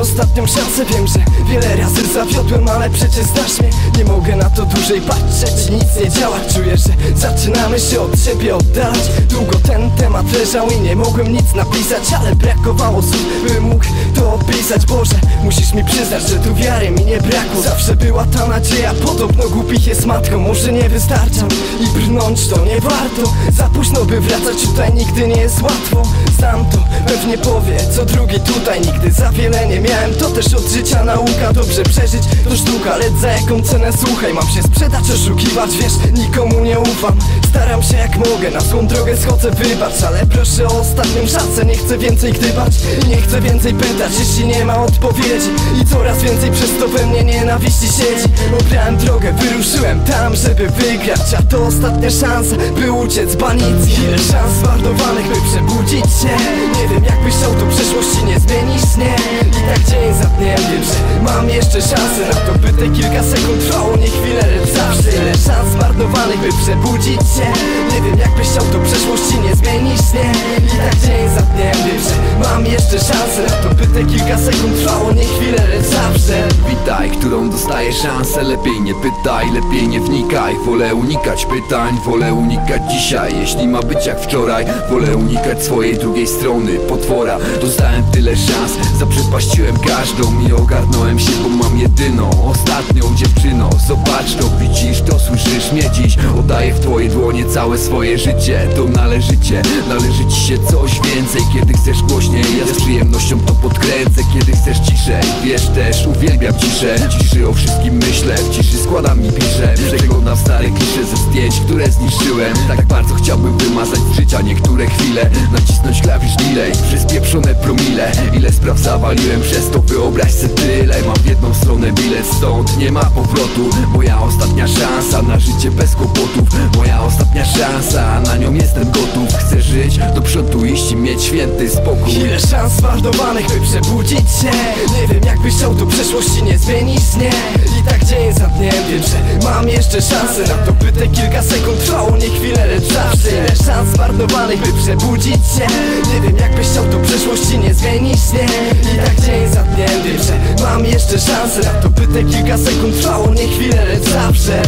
ostatnią szansę. Wiem, że wiele razy zawiodłem, ale przecież znasz mnie. Nie mogę na to dłużej patrzeć, nic nie działa. Czuję, że zaczynamy się od siebie oddalać. Długo ten temat leżał i nie mogłem nic napisać Ale brakowało słów, bym mógł to opisać. Boże, musisz mi przyznać, że tu wiary mi nie brakło. Zawsze była ta nadzieja, podobno głupich jest matką. Może nie wystarczam i brnąć to nie warto. Za późno by wracać, tutaj nigdy nie jest łatwo. Znam to, pewnie powie, co drugi tutaj Nigdy. Za wiele nie miałem, to też od życia nauka Dobrze przeżyć. To sztuka, lecz za jaką cenę? Słuchaj Mam się sprzedać, oszukiwać, wiesz, nikomu nie ufam. Staram się jak mogę, na złą drogę schodzę, wybacz Ale proszę o ostatnią szansę, nie chcę więcej gdybać nie chcę więcej pytać, jeśli nie ma odpowiedzi. I coraz więcej przez to we mnie nienawiści siedzi. Obrałem drogę, wyruszyłem tam, żeby wygrać A to ostatnia szansa, by uciec banicy Ile szans zmarnowanych, by przebudzić się. Nie wiem jakbyś chciał to przyszłości nie zmienić, nie? I tak dzień za dniem wiem, że mam jeszcze szansę Na to by te kilka sekund trwało, nie chwilę, lecz zawsze. Ile szans zmarnowanych, by przebudzić się. Nie wiem jakbyś chciał to przyszłości nie zmienić, nie? I tak dzień za dniem jeszcze szansę to by te kilka sekund trwało, nie chwilę, lecz zawsze. Witaj, którą dostaję szansę? Lepiej nie pytaj, lepiej nie wnikaj. Wolę unikać pytań, wolę unikać dzisiaj. Jeśli ma być jak wczoraj Wolę unikać swojej drugiej strony Potwora, dostałem tyle szans Zaprzepaściłem każdą i ogarnąłem się Bo mam jedyną, ostatnią dziewczyną. Zobacz to, widzisz to, słyszysz mnie dziś. Oddaję w twoje dłonie całe swoje życie. To należycie, należy ci się coś więcej. Kiedy chcesz głośniej, ja z przyjemnością to podkręcę. Kiedy chcesz ciszej, wiesz też, uwielbiam ciszę. Ciszy o wszystkim myślę, w ciszy składam i piszę. Przeglądam stare klisze ze zdjęć, które zniszczyłem Tak bardzo chciałbym życia niektóre chwile. Nacisnąć klawisz delay, przez pieprzone promile. Ile spraw zawaliłem przez to, wyobraź se tyle. Mam w jedną stronę bilet, stąd nie ma powrotu. Moja ostatnia szansa na życie bez kłopotów. Moja ostatnia szansa, na nią jestem gotów. Chcę żyć do przodu iść i mieć święty spokój. Ile szans zmarnowanych, by przebudzić się? Nie wiem jakbyś chciał tu przeszłości nie zmienić, nie. I tak dzień za dniem wiem, że mam jeszcze szansę Na to by te kilka sekund trwało, nie chwilę, lecz zawsze szans zmarnowanych, by przebudzić się. Nie wiem jakbyś chciał tu przeszłości nie zmienić, nie. I tak dzień za dniem wiem, że mam jeszcze szansę. Na to by kilka sekund trwało, nie chwilę, lecz zawsze